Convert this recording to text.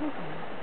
Okay.